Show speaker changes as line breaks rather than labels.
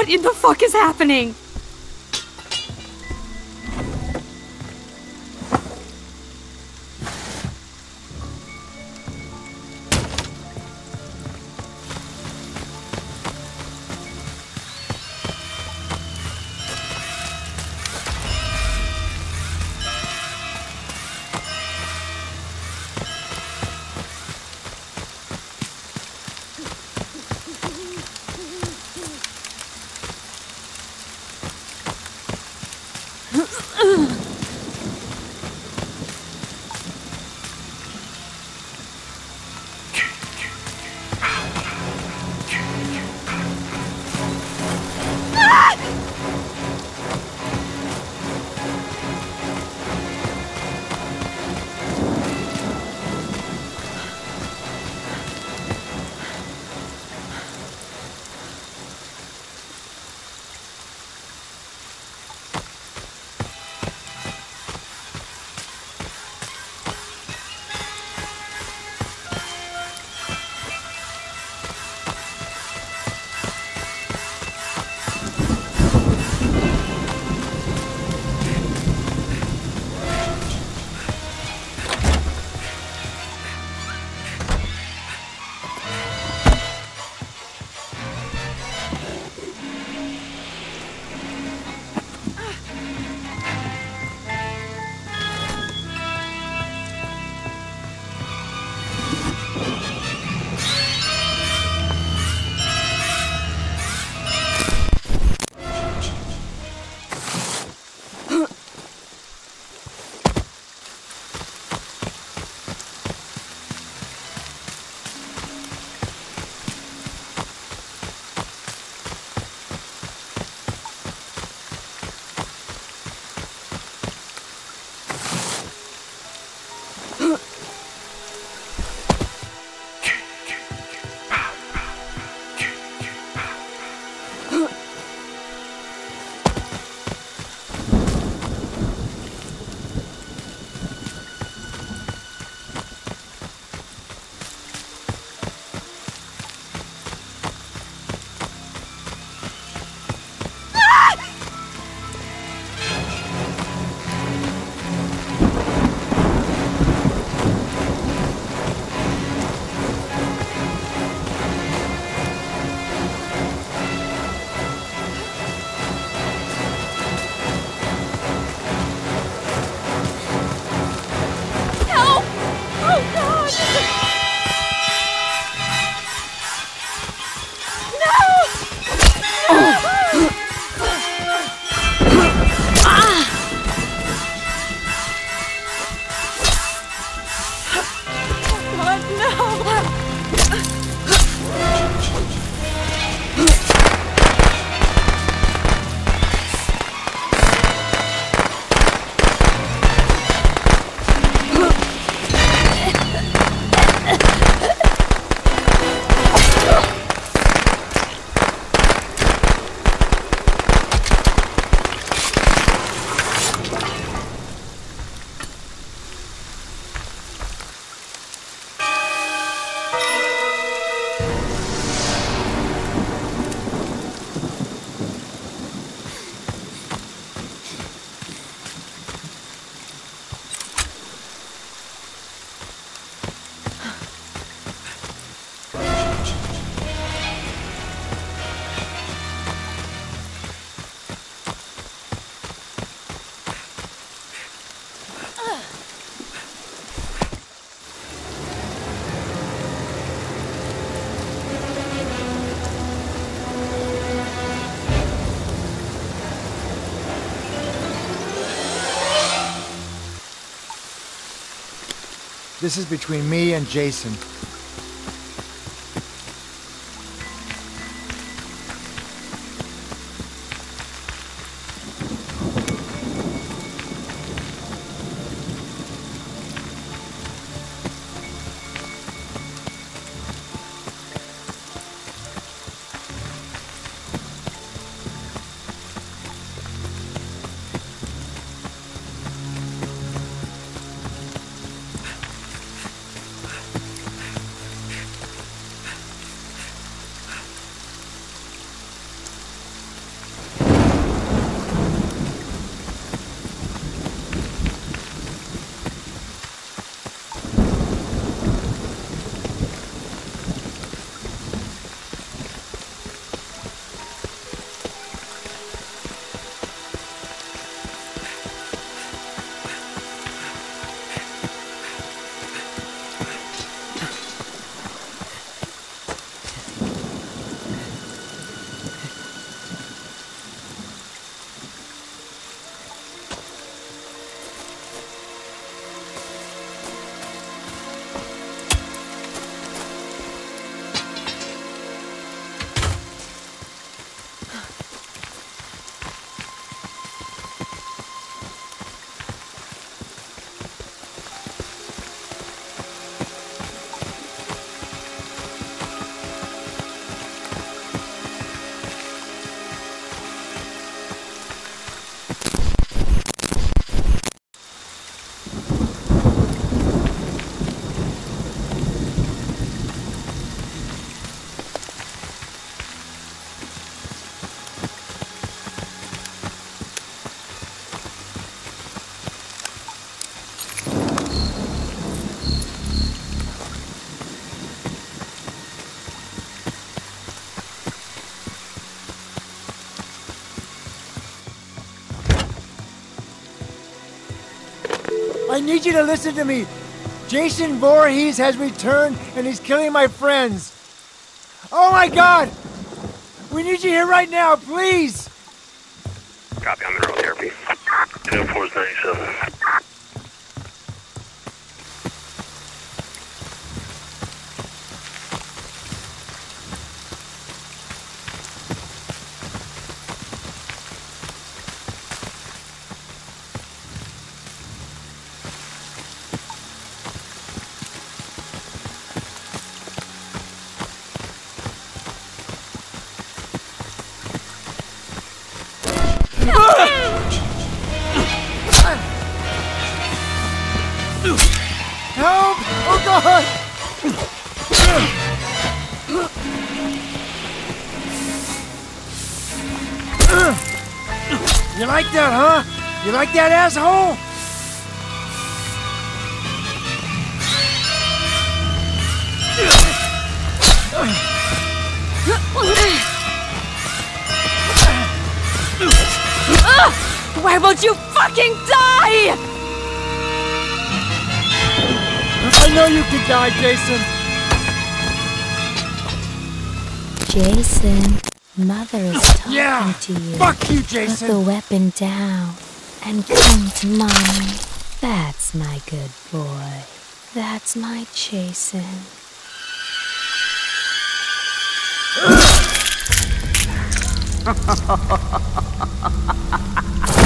What in the fuck is happening? Oh, God, no!
This is between me and Jason. Need you to listen to me. Jason Voorhees has returned and he's killing my friends. Oh my god! We need you here right now, please!
Copy, I'm in therapy. 204
god! You like that, huh? You like that, asshole?
Why won't you fucking die?
I know you can die, Jason.
Jason, Mother is talking
Yeah!
to you.
Fuck you,
Put the weapon down and come to mommy. That's my good boy. That's my Jason.